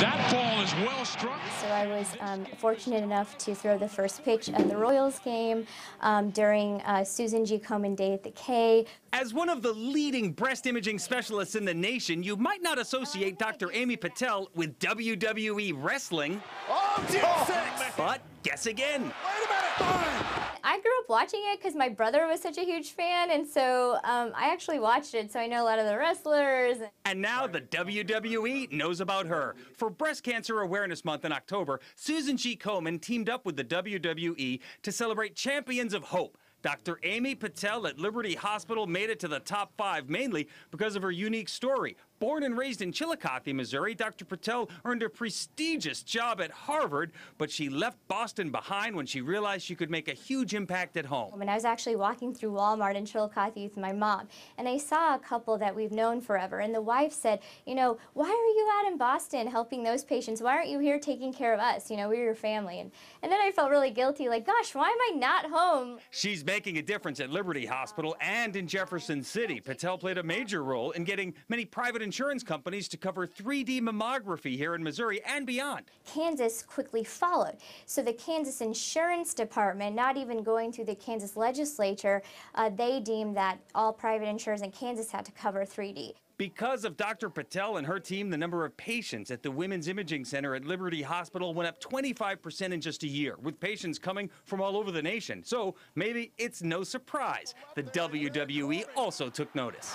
That ball is well struck. So I was um, fortunate enough to throw the first pitch at the Royals game um, during uh, Susan G. Komen Day at the K. As one of the leading breast imaging specialists in the nation, you might not associate Dr. Amy Patel with WWE wrestling. Oh, dear six. But guess again. Wait a minute. Fine. I grew up watching it because my brother was such a huge fan, and so um, I actually watched it, so I know a lot of the wrestlers. And now the WWE knows about her. For Breast Cancer Awareness Month in October, Susan G. Komen teamed up with the WWE to celebrate Champions of Hope. Dr. Amy Patel at Liberty Hospital made it to the top five mainly because of her unique story. Born and raised in Chillicothe, Missouri, Dr. Patel earned a prestigious job at Harvard, but she left Boston behind when she realized she could make a huge impact at home. When I was actually walking through Walmart in Chillicothe with my mom, and I saw a couple that we've known forever. And the wife said, You know, why are you out in Boston helping those patients? Why aren't you here taking care of us? You know, we're your family. And, and then I felt really guilty, like, gosh, why am I not home? She's making a difference at Liberty Hospital and in Jefferson City. Patel played a major role in getting many private insurance companies to cover 3D mammography here in Missouri and beyond. Kansas quickly followed. So the Kansas Insurance Department, not even going through the Kansas legislature, uh, they deemed that all private insurers in Kansas had to cover 3D. Because of Dr. Patel and her team, the number of patients at the Women's Imaging Center at Liberty Hospital went up 25% in just a year, with patients coming from all over the nation. So maybe it's no surprise the WWE also took notice.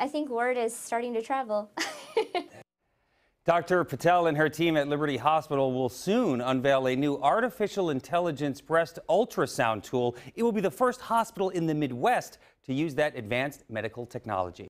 I think word is starting to travel. Dr. Patel and her team at Liberty Hospital will soon unveil a new artificial intelligence breast ultrasound tool. It will be the first hospital in the Midwest to use that advanced medical technology.